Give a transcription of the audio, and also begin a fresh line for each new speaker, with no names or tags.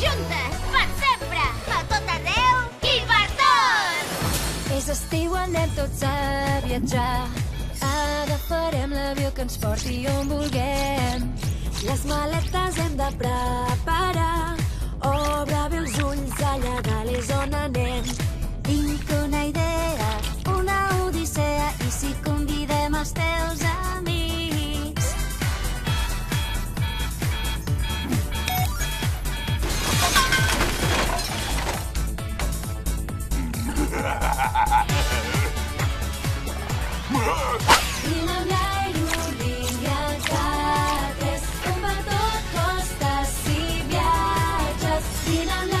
Juntes, per sempre, a tot arreu i per tot!
És estiu, anem tots a viatjar. Agafarem l'avió que ens porti on vulguem. Les maletes hem de preparar. Catres, on